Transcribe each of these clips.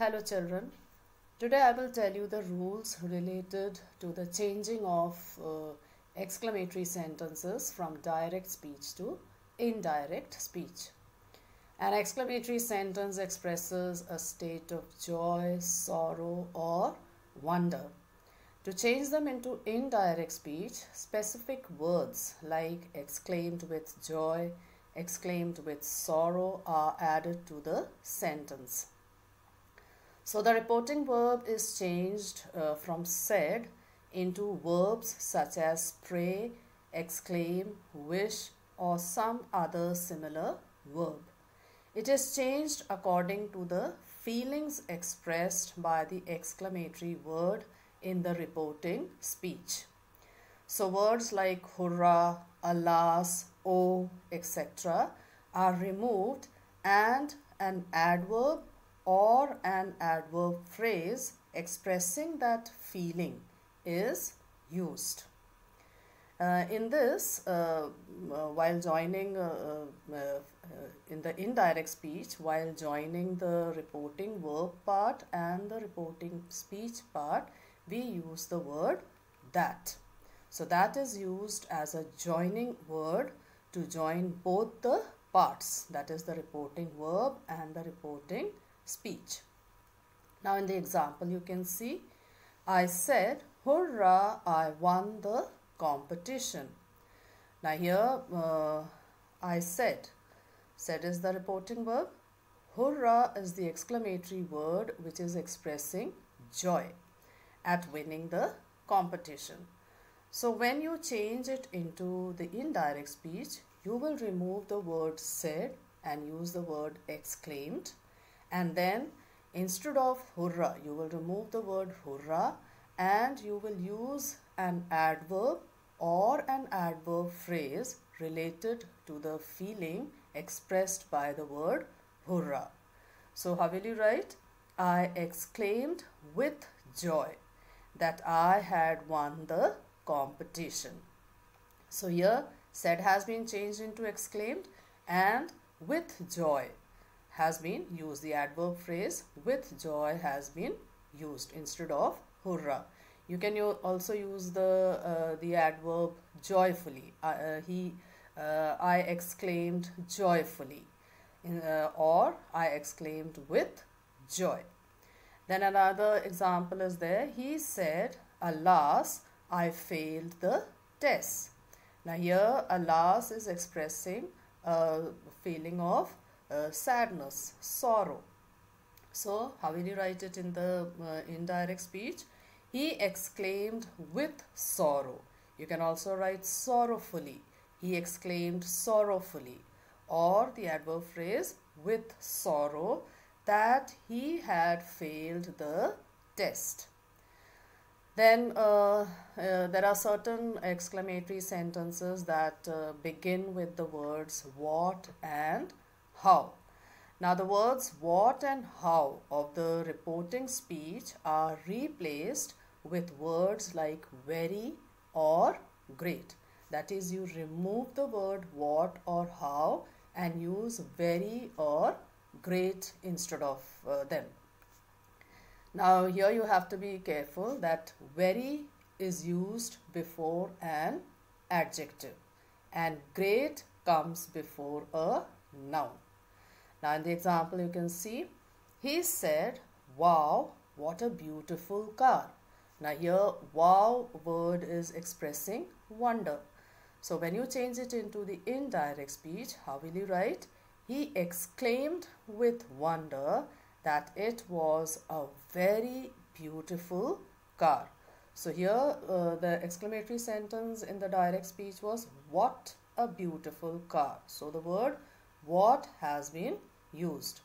Hello children. Today I will tell you the rules related to the changing of uh, exclamatory sentences from direct speech to indirect speech. An exclamatory sentence expresses a state of joy, sorrow or wonder. To change them into indirect speech, specific words like exclaimed with joy, exclaimed with sorrow are added to the sentence. So the reporting verb is changed uh, from said into verbs such as pray, exclaim, wish or some other similar verb. It is changed according to the feelings expressed by the exclamatory word in the reporting speech. So words like hurrah, alas, oh, etc. are removed and an adverb or an adverb phrase expressing that feeling is used. Uh, in this, uh, uh, while joining uh, uh, uh, in the indirect speech, while joining the reporting verb part and the reporting speech part, we use the word that. So that is used as a joining word to join both the parts that is the reporting verb and the reporting speech. Now in the example you can see I said hurrah I won the competition. Now here uh, I said said is the reporting verb hurrah is the exclamatory word which is expressing joy at winning the competition. So when you change it into the indirect speech, you will remove the word said and use the word exclaimed. And then instead of hurrah, you will remove the word hurrah and you will use an adverb or an adverb phrase related to the feeling expressed by the word hurrah. So how will you write? I exclaimed with joy that I had won the competition. So here said has been changed into exclaimed and with joy has been used. The adverb phrase with joy has been used instead of hurrah. You can also use the uh, the adverb joyfully. Uh, uh, he, uh, I exclaimed joyfully, uh, or I exclaimed with joy. Then another example is there. He said, Alas, I failed the test. Now here, alas is expressing a feeling of uh, sadness, sorrow. So, how will you write it in the uh, indirect speech? He exclaimed with sorrow. You can also write sorrowfully. He exclaimed sorrowfully. Or the adverb phrase with sorrow that he had failed the test. Then uh, uh, there are certain exclamatory sentences that uh, begin with the words what and how. Now the words what and how of the reporting speech are replaced with words like very or great. That is you remove the word what or how and use very or great instead of uh, them. Now here you have to be careful that very is used before an adjective and great comes before a noun. Now in the example you can see he said wow what a beautiful car. Now here wow word is expressing wonder. So when you change it into the indirect speech how will you write? He exclaimed with wonder that it was a very beautiful car. So here uh, the exclamatory sentence in the direct speech was what a beautiful car. So the word what has been used.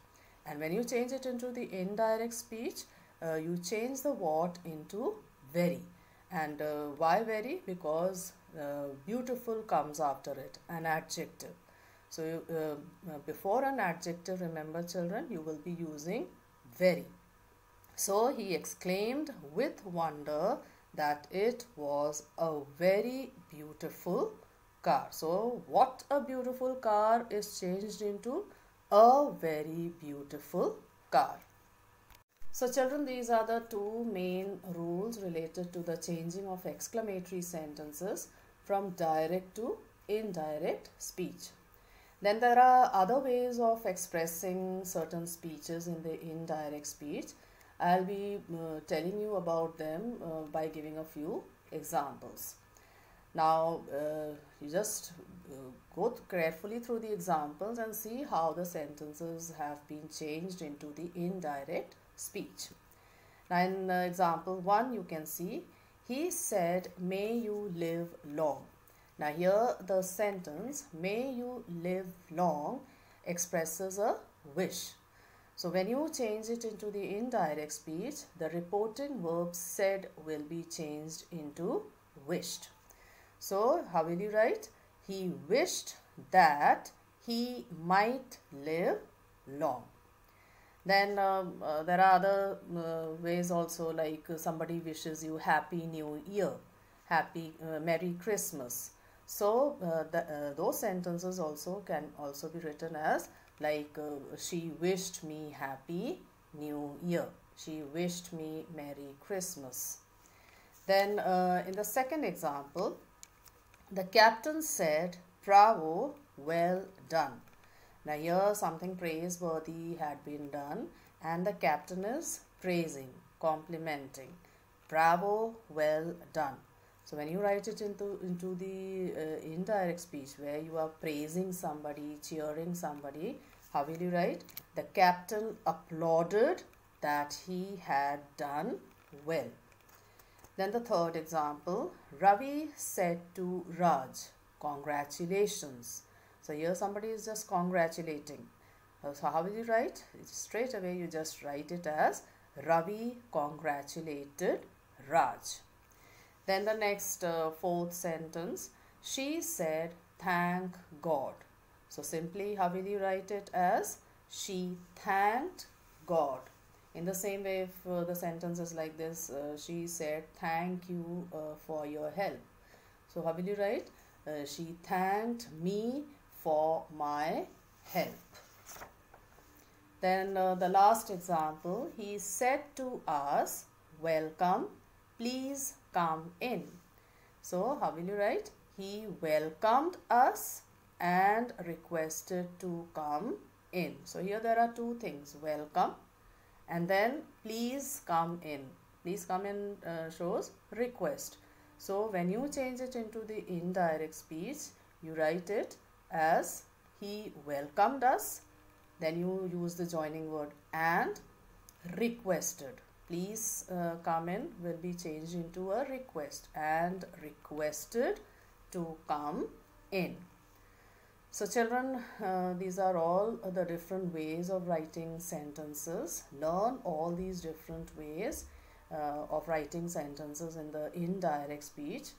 And when you change it into the indirect speech, uh, you change the what into very. And uh, why very? Because uh, beautiful comes after it, an adjective. So uh, uh, before an adjective, remember children, you will be using very. So he exclaimed with wonder that it was a very beautiful car. So what a beautiful car is changed into a very beautiful car. So children, these are the two main rules related to the changing of exclamatory sentences from direct to indirect speech. Then there are other ways of expressing certain speeches in the indirect speech. I'll be uh, telling you about them uh, by giving a few examples. Now, uh, you just uh, go carefully through the examples and see how the sentences have been changed into the indirect speech. Now, in uh, example 1, you can see, he said, may you live long. Now, here the sentence, may you live long, expresses a wish. So, when you change it into the indirect speech, the reporting verb said will be changed into wished. So, how will you write? He wished that he might live long. Then um, uh, there are other uh, ways also like uh, somebody wishes you happy new year, happy uh, merry Christmas. So uh, the, those sentences also can also be written as like she wished me happy new year. She wished me merry Christmas. Then in the second example, the captain said, bravo, well done. Now here something praiseworthy had been done and the captain is praising, complimenting. Bravo, well done. So when you write it into, into the uh, indirect speech where you are praising somebody, cheering somebody, how will you write? The captain applauded that he had done well. Then the third example, Ravi said to Raj, congratulations. So here somebody is just congratulating. So how will you write? Straight away you just write it as Ravi congratulated Raj. Then the next uh, fourth sentence, she said thank God. So simply how will you write it as she thanked God. In the same way if uh, the sentence is like this, uh, she said thank you uh, for your help. So how will you write? Uh, she thanked me for my help. Then uh, the last example, he said to us, welcome, please come in. So how will you write? He welcomed us and requested to come in. So here there are two things, welcome and then please come in. Please come in uh, shows request. So when you change it into the indirect speech, you write it as he welcomed us then you use the joining word and requested please uh, come in will be changed into a request and requested to come in so children uh, these are all the different ways of writing sentences learn all these different ways uh, of writing sentences in the indirect speech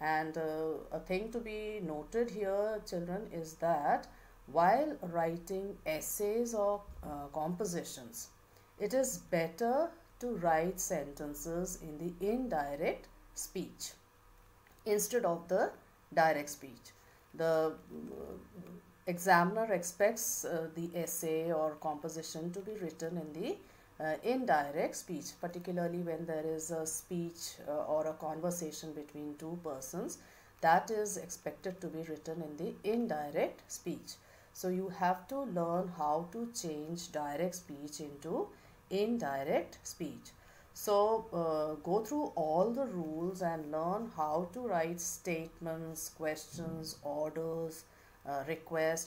and uh, a thing to be noted here, children, is that while writing essays or uh, compositions, it is better to write sentences in the indirect speech instead of the direct speech. The uh, examiner expects uh, the essay or composition to be written in the uh, indirect speech, particularly when there is a speech uh, or a conversation between two persons that is expected to be written in the indirect speech. So you have to learn how to change direct speech into indirect speech. So uh, go through all the rules and learn how to write statements, questions, orders, uh,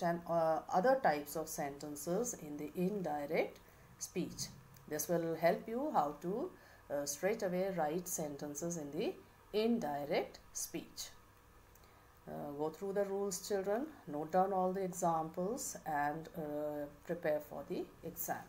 and uh, other types of sentences in the indirect speech. This will help you how to uh, straight away write sentences in the indirect speech. Uh, go through the rules children, note down all the examples and uh, prepare for the exam.